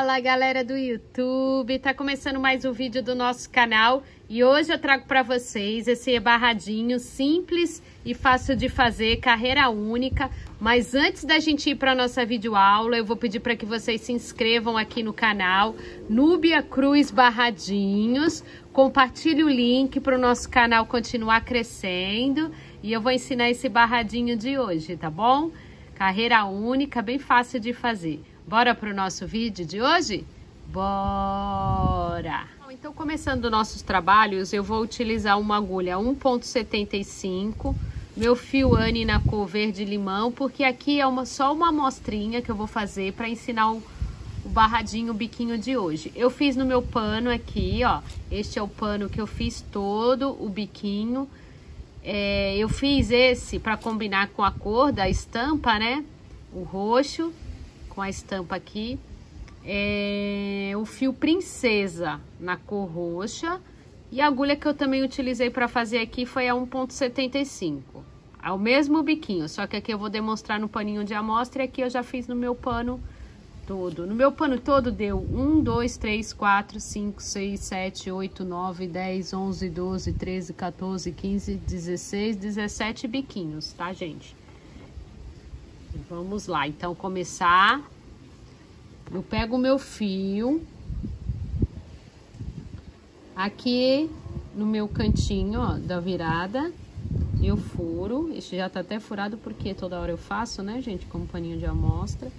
Fala galera do YouTube, tá começando mais um vídeo do nosso canal e hoje eu trago para vocês esse barradinho simples e fácil de fazer, carreira única. Mas antes da gente ir para nossa videoaula, eu vou pedir para que vocês se inscrevam aqui no canal Núbia Cruz Barradinhos. Compartilhe o link para o nosso canal continuar crescendo e eu vou ensinar esse barradinho de hoje, tá bom? Carreira única, bem fácil de fazer. Bora para o nosso vídeo de hoje? Bora! Então, começando nossos trabalhos, eu vou utilizar uma agulha 1.75, meu fio Anne na cor verde limão, porque aqui é uma, só uma amostrinha que eu vou fazer para ensinar o, o barradinho, o biquinho de hoje. Eu fiz no meu pano aqui, ó, este é o pano que eu fiz todo o biquinho. É, eu fiz esse para combinar com a cor da estampa, né? O roxo com a estampa aqui. É, o fio princesa na cor roxa. E a agulha que eu também utilizei para fazer aqui foi a 1.75. É o mesmo biquinho, só que aqui eu vou demonstrar no paninho de amostra e aqui eu já fiz no meu pano todo. No meu pano todo deu 1, 2, 3, 4, 5, 6, 7, 8, 9, 10, 11, 12, 13, 14, 15, 16, 17 biquinhos, tá, gente? Vamos lá, então começar. Eu pego o meu fio. Aqui no meu cantinho, ó, da virada, eu furo. Este já tá até furado porque toda hora eu faço, né, gente, com paninho de amostra.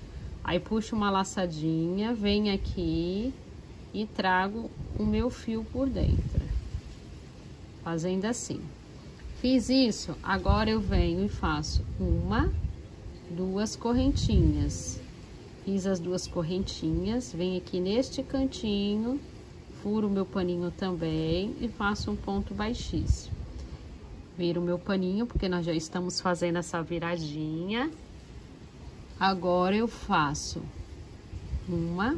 Aí puxo uma laçadinha, venho aqui e trago o meu fio por dentro. Fazendo assim. Fiz isso, agora eu venho e faço uma duas correntinhas. Fiz as duas correntinhas, venho aqui neste cantinho, furo meu paninho também e faço um ponto baixíssimo. Viro meu paninho, porque nós já estamos fazendo essa viradinha. Agora eu faço uma.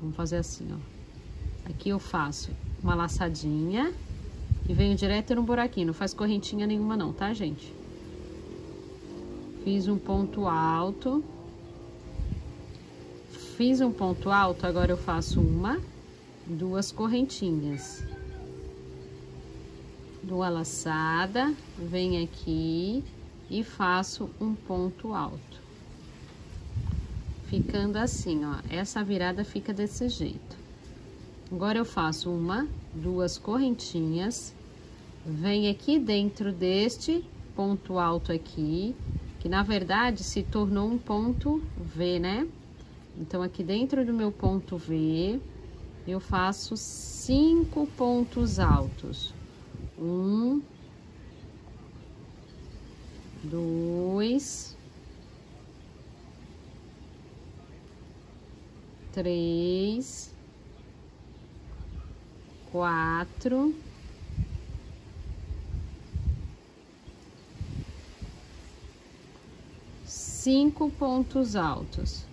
Vamos fazer assim, ó. Aqui eu faço uma laçadinha e venho direto no buraquinho, não faz correntinha nenhuma não, tá, gente? Fiz um ponto alto. Fiz um ponto alto, agora eu faço uma, duas correntinhas. Dou a laçada, venho aqui e faço um ponto alto. Ficando assim, ó, essa virada fica desse jeito. Agora eu faço uma, duas correntinhas, venho aqui dentro deste ponto alto aqui, que na verdade se tornou um ponto V, né? Então, aqui dentro do meu ponto V, eu faço cinco pontos altos. Um, dois, três, quatro, cinco pontos altos.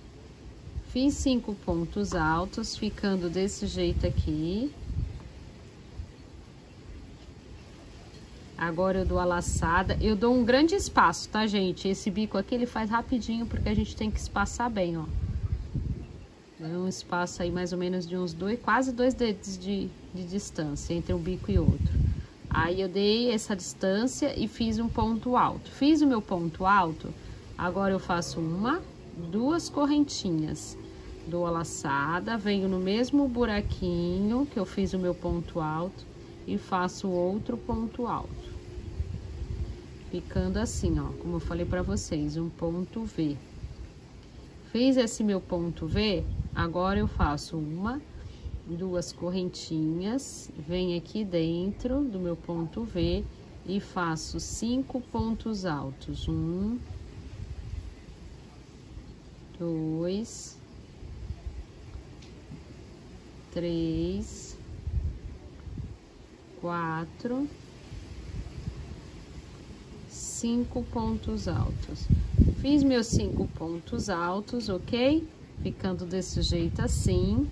Fiz cinco pontos altos, ficando desse jeito aqui. Agora eu dou a laçada. Eu dou um grande espaço, tá, gente? Esse bico aqui, ele faz rapidinho, porque a gente tem que espaçar bem, ó. Dá um espaço aí mais ou menos de uns dois, quase dois dedos de, de distância entre um bico e outro. Aí eu dei essa distância e fiz um ponto alto. Fiz o meu ponto alto, Agora eu faço uma, duas correntinhas. Dou a laçada, venho no mesmo buraquinho que eu fiz o meu ponto alto e faço outro ponto alto. Ficando assim, ó, como eu falei pra vocês, um ponto V. Fiz esse meu ponto V, agora eu faço uma, duas correntinhas, venho aqui dentro do meu ponto V e faço cinco pontos altos. Um, dois, três, quatro, cinco pontos altos. Fiz meus cinco pontos altos, ok? Ficando desse jeito assim.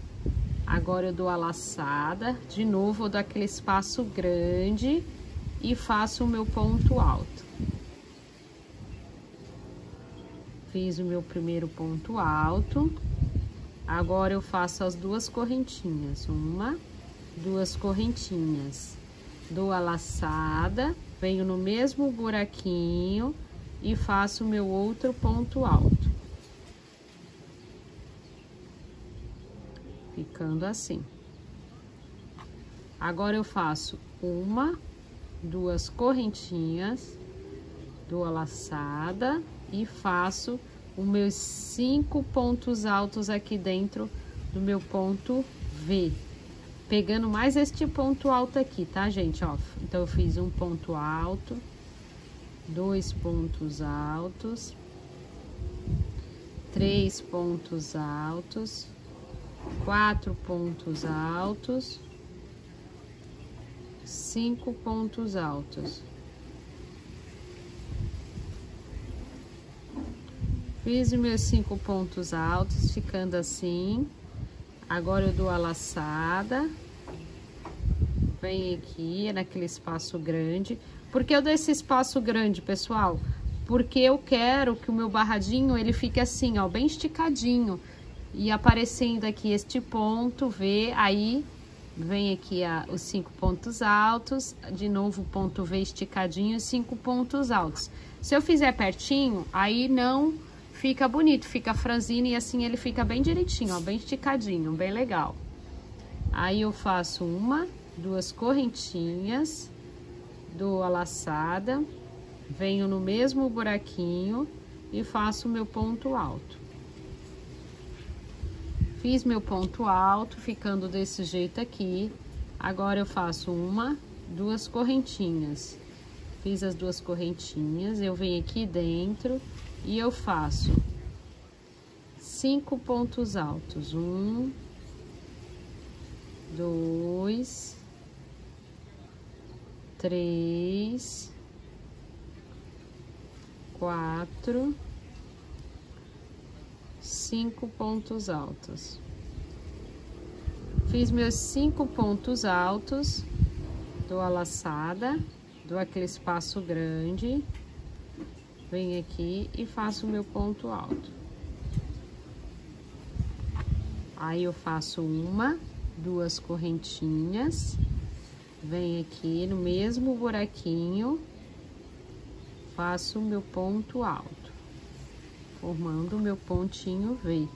Agora eu dou a laçada, de novo eu dou aquele espaço grande e faço o meu ponto alto. Fiz o meu primeiro ponto alto. Agora eu faço as duas correntinhas. Uma, duas correntinhas. Dou a laçada, venho no mesmo buraquinho e faço o meu outro ponto alto. Ficando assim. Agora eu faço uma, duas correntinhas, dou a laçada e faço os meus cinco pontos altos aqui dentro do meu ponto V. Pegando mais este ponto alto aqui, tá, gente? Ó, então, eu fiz um ponto alto, dois pontos altos, três pontos altos, quatro pontos altos, cinco pontos altos. Fiz meus cinco pontos altos, ficando assim. Agora eu dou a laçada. Vem aqui, naquele espaço grande. Por que eu dou esse espaço grande, pessoal? Porque eu quero que o meu barradinho, ele fique assim, ó, bem esticadinho. E aparecendo aqui este ponto, V, aí vem aqui a, os cinco pontos altos, de novo ponto V esticadinho e cinco pontos altos. Se eu fizer pertinho, aí não fica bonito, fica franzino e assim ele fica bem direitinho, ó, bem esticadinho, bem legal. Aí eu faço uma, duas correntinhas, dou a laçada, venho no mesmo buraquinho e faço o meu ponto alto. Fiz meu ponto alto, ficando desse jeito aqui. Agora eu faço uma, duas correntinhas. Fiz as duas correntinhas, eu venho aqui dentro e eu faço cinco pontos altos. Um, dois, três, quatro, cinco pontos altos. Fiz meus cinco pontos altos, dou a laçada, dou aquele espaço grande venho aqui e faço o meu ponto alto. Aí eu faço uma, duas correntinhas, venho aqui no mesmo buraquinho, faço o meu ponto alto, formando o meu pontinho V.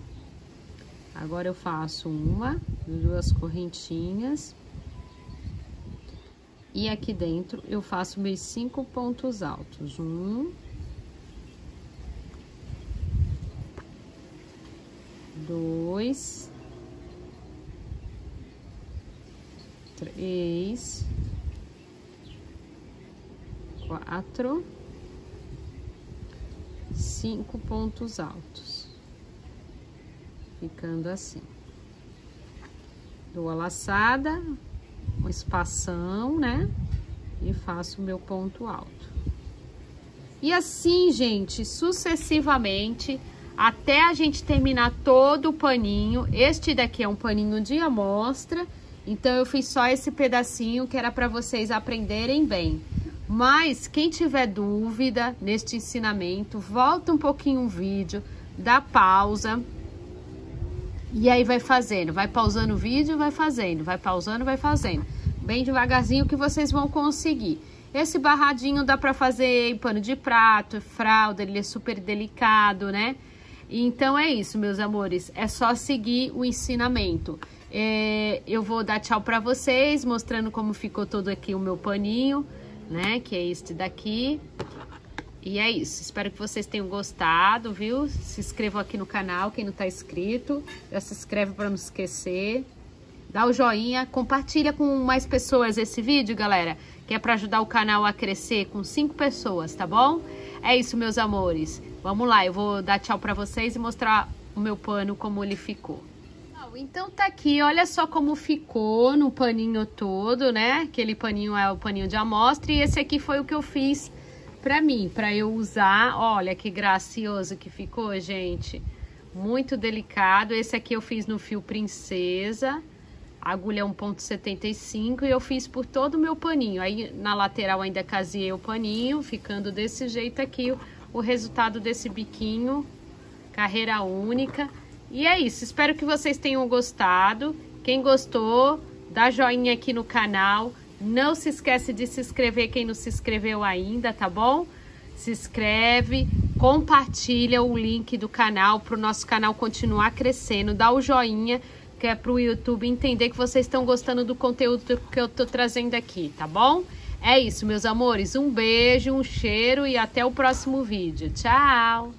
Agora eu faço uma, duas correntinhas, e aqui dentro eu faço meus cinco pontos altos. Um, dois, três, quatro, cinco pontos altos, ficando assim. Dou a laçada, um espação, né? E faço o meu ponto alto. E assim, gente, sucessivamente até a gente terminar todo o paninho. Este daqui é um paninho de amostra, então eu fiz só esse pedacinho que era para vocês aprenderem bem. Mas quem tiver dúvida neste ensinamento, volta um pouquinho o vídeo, dá pausa e aí vai fazendo, vai pausando o vídeo, vai fazendo, vai pausando, vai fazendo. Bem devagarzinho que vocês vão conseguir. Esse barradinho dá para fazer em pano de prato, fralda, ele é super delicado, né? Então é isso, meus amores. É só seguir o ensinamento. É, eu vou dar tchau para vocês, mostrando como ficou todo aqui o meu paninho, né? Que é este daqui. E é isso. Espero que vocês tenham gostado, viu? Se inscrevam aqui no canal, quem não tá inscrito. Já se inscreve para não esquecer. Dá o joinha, compartilha com mais pessoas esse vídeo, galera. Que é para ajudar o canal a crescer com cinco pessoas, tá bom? É isso, meus amores. Vamos lá, eu vou dar tchau pra vocês e mostrar o meu pano, como ele ficou. Então tá aqui, olha só como ficou no paninho todo, né? Aquele paninho é o paninho de amostra e esse aqui foi o que eu fiz pra mim, pra eu usar. Olha que gracioso que ficou, gente. Muito delicado. Esse aqui eu fiz no fio princesa. Agulha 1.75 e eu fiz por todo o meu paninho. Aí na lateral ainda casei o paninho, ficando desse jeito aqui o resultado desse biquinho carreira única. E é isso, espero que vocês tenham gostado. Quem gostou, dá joinha aqui no canal. Não se esquece de se inscrever quem não se inscreveu ainda, tá bom? Se inscreve, compartilha o link do canal para o nosso canal continuar crescendo, dá o joinha que é para o YouTube entender que vocês estão gostando do conteúdo que eu tô trazendo aqui, tá bom? É isso, meus amores. Um beijo, um cheiro e até o próximo vídeo. Tchau!